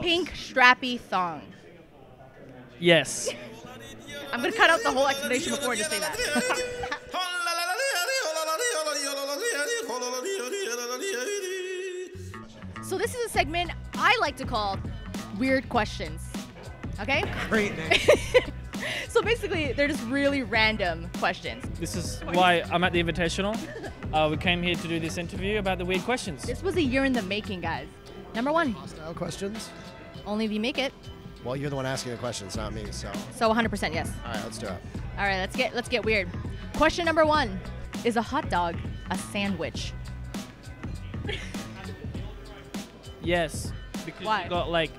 Pink strappy thong. Yes. I'm gonna cut out the whole explanation before I just say that. so this is a segment I like to call weird questions. Okay? Great name. So basically, they're just really random questions. This is why I'm at the Invitational. Uh, we came here to do this interview about the weird questions. This was a year in the making, guys. Number one, Style questions? only if you make it. Well, you're the one asking the questions, not me. So, So 100% yes. all right, let's do it. All right, let's get let's get weird. Question number one: Is a hot dog a sandwich? Yes. Because Why? you got like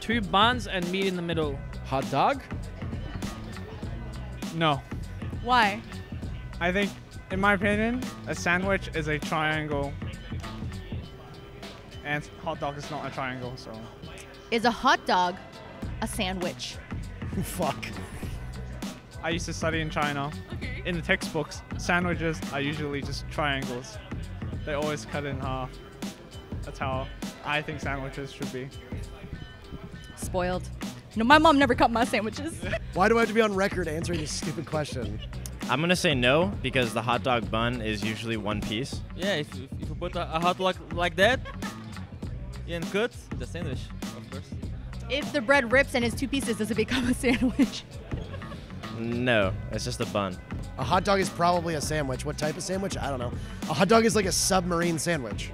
two buns and meat in the middle. Hot dog? No. Why? I think, in my opinion, a sandwich is a triangle. And hot dog is not a triangle, so. Is a hot dog a sandwich? Fuck. I used to study in China. In the textbooks, sandwiches are usually just triangles. They always cut in half. That's how I think sandwiches should be. Spoiled. No, my mom never cut my sandwiches. Why do I have to be on record answering this stupid question? I'm gonna say no because the hot dog bun is usually one piece. Yeah, if, if, if you put a, a hot dog like that and cut the sandwich, of course. if the bread rips and is two pieces, does it become a sandwich? No, it's just a bun. A hot dog is probably a sandwich. What type of sandwich? I don't know. A hot dog is like a submarine sandwich.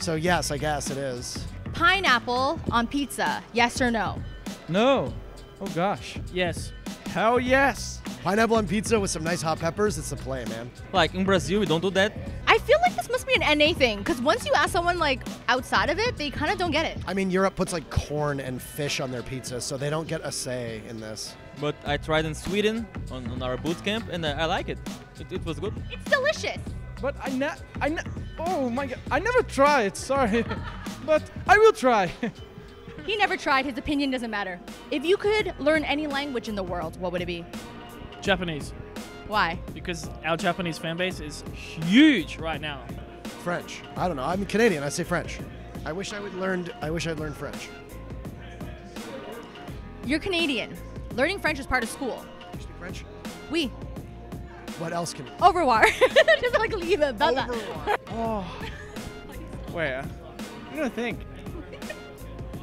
So, yes, I guess it is. Pineapple on pizza? Yes or no? No. Oh gosh. Yes. Hell yes! Pineapple on pizza with some nice hot peppers, it's a play, man. Like in Brazil, we don't do that. I feel like this must be an NA thing because once you ask someone like outside of it, they kind of don't get it. I mean, Europe puts like corn and fish on their pizza, so they don't get a say in this. But I tried in Sweden on, on our boot camp and I, I like it. it. It was good. It's delicious. But I ne- I ne- oh my god, I never tried. Sorry, but I will try. He never tried. His opinion doesn't matter. If you could learn any language in the world, what would it be? Japanese. Why? Because our Japanese fan base is huge right now. French. I don't know. I'm Canadian. I say French. I wish I would learned. I wish I'd learned French. You're Canadian. Learning French is part of school. You speak French? We. What else can? Au revoir. Just like leave it. Bye bye. Oh. Wait, uh, I'm gonna think.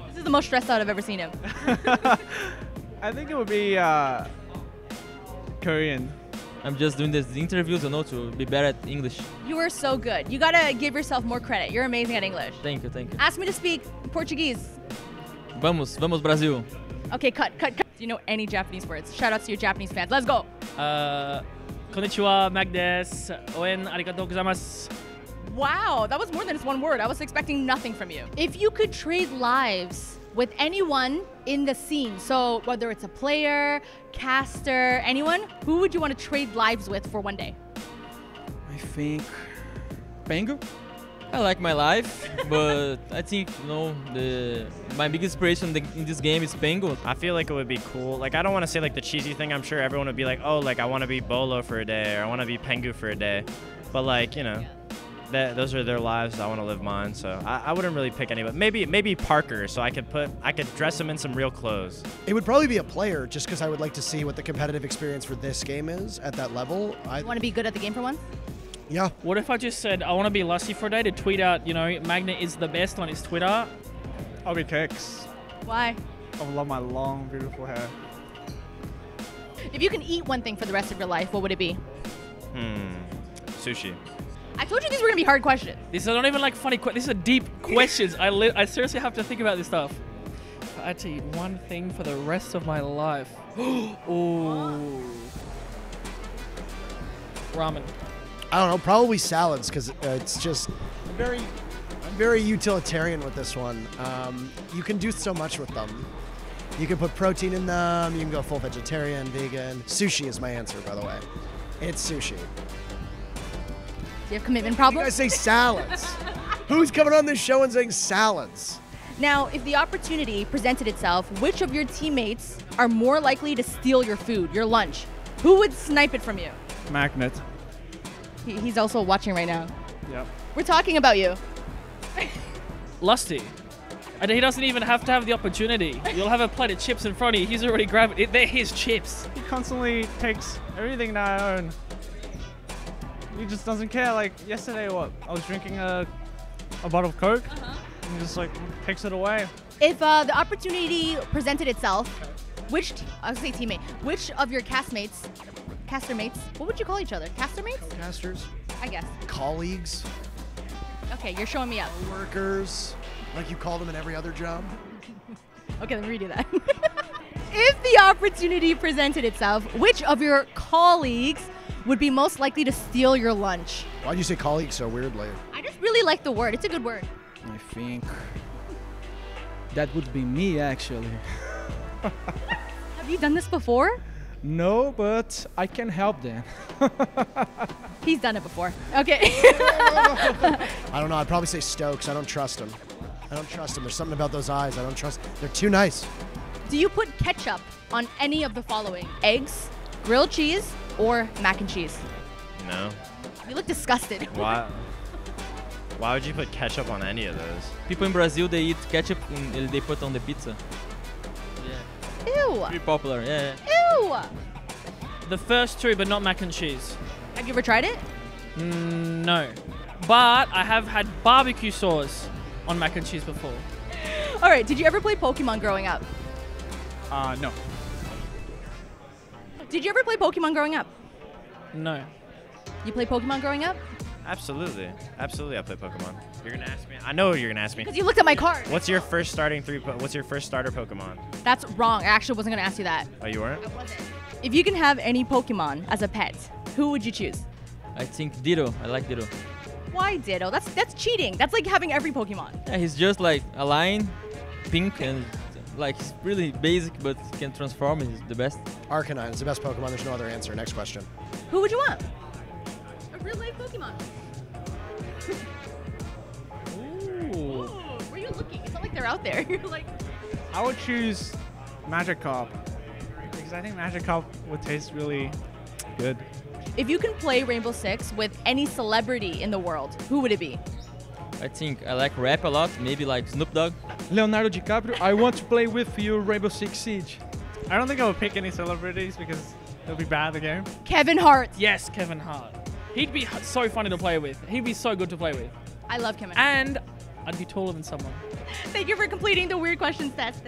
This is the most stressed out I've ever seen him. I think it would be uh, Korean. I'm just doing these interviews, you know, to be better at English. You are so good. You gotta give yourself more credit. You're amazing at English. Thank you, thank you. Ask me to speak Portuguese. Vamos, vamos Brasil. Okay, cut, cut, cut. Do you know any Japanese words? Shout out to your Japanese fans. Let's go. Uh, konnichiwa, Mac desu. Oen arigatou gozaimasu. Wow, that was more than just one word. I was expecting nothing from you. If you could trade lives with anyone in the scene, so whether it's a player, caster, anyone, who would you want to trade lives with for one day? I think Pengu. I like my life, but I think you know the my biggest inspiration in, the, in this game is Pengu. I feel like it would be cool. Like I don't want to say like the cheesy thing. I'm sure everyone would be like, oh, like I want to be Beaulo for a day or I want to be Pengu for a day. But like you know, that those are their lives. I want to live mine. So I, I wouldn't really pick any. But maybe maybe Parker. So I could put I could dress him in some real clothes. It would probably be a player, just because I would like to see what the competitive experience for this game is at that level. I want to be good at the game for once? yeah. What if I just said I want to be Lusty for a day to tweet out, you know, Magnet is the best on his Twitter? I'll be Kex. Why? I love my long, beautiful hair. If you can eat one thing for the rest of your life, what would it be? Hmm. Sushi. I told you these were gonna be hard questions. These are not even like funny questions. These are deep questions. I, li- I seriously have to think about this stuff. If I had to eat one thing for the rest of my life. Ooh. Ramen. I don't know. Probably salads, because uh, it's just I'm very, I'm very utilitarian with this one. Um, you can do so much with them. You can put protein in them. You can go full vegetarian, vegan. Sushi is my answer, by the way. It's sushi. Do you have commitment You problems? guys say salads. Who's coming on this show and saying salads? Now, if the opportunity presented itself, which of your teammates are more likely to steal your food, your lunch? Who would snipe it from you? Magnet. He, he's also watching right now. Yep. We're talking about you. Lusty. And he doesn't even have to have the opportunity. You'll have a plate of chips in front of you. He's already grabbed it. They're his chips. He constantly takes everything that I own. He just doesn't care. Like yesterday, what? I was drinking a, a bottle of Coke, and he just like takes it away. If uh, the opportunity presented itself, which I was gonna say teammate, which of your castmates, caster mates, what would you call each other? Caster mates? Casters, I guess. colleagues, Okay, you're showing me up. workers, like you call them in every other job. Okay, let me redo that. if the opportunity presented itself, which of your colleagues would be most likely to steal your lunch? Why'd you say colleague so weirdly? I just really like the word. It's a good word. I think that would be me actually. Have you done this before? No, but I can help them. He's done it before. Okay. I don't know. I'd probably say Stokes. I don't trust him. I don't trust him. There's something about those eyes. I don't trust. They're too nice. Do you put ketchup on any of the following? Eggs, grilled cheese, or mac and cheese? No. You look disgusted. Why? Why would you put ketchup on any of those? People in Brazil they eat ketchup and they put on the pizza. Yeah, Ew. pretty popular. Yeah. yeah. Ew. The first two, but not mac and cheese. Have you ever tried it? Mm, no. But I have had barbecue sauce on mac and cheese before. All right. Did you ever play Pokemon growing up? Uh, no. Did you ever play Pokemon growing up? No. You play Pokemon growing up? Absolutely. Absolutely, I play Pokemon. You're gonna ask me. I know you're gonna ask me. Because you looked at my card. What's your first starting three? Po- what's your first starter Pokemon? That's wrong. I actually wasn't gonna ask you that. Oh, you weren't? If you can have any Pokemon as a pet, who would you choose? I think Ditto. I like Ditto. Why Ditto? That's that's cheating. That's like having every Pokemon. Yeah, he's just like a lion, pink and like he's really basic, but can transform. He's the best. Arcanine is the best Pokemon. There's no other answer. Next question. Who would you want? A real life Pokemon. Ooh. Ooh, where are you looking? It's not like they're out there. You're like, I would choose Magikarp because I think Magikarp would taste really good. if you can play Rainbow Six with any celebrity in the world, who would it be? I think I like rap a lot. Maybe like Snoop Dogg. Leonardo DiCaprio, I want to play with you Rainbow Six Siege. I don't think I would pick any celebrities because it'll be bad at the game. Kevin Hart. Yes, Kevin Hart. He'd be so funny to play with. He'd be so good to play with. I love Kevin Hart. And I'd be taller than someone. Thank you for completing the weird questions test.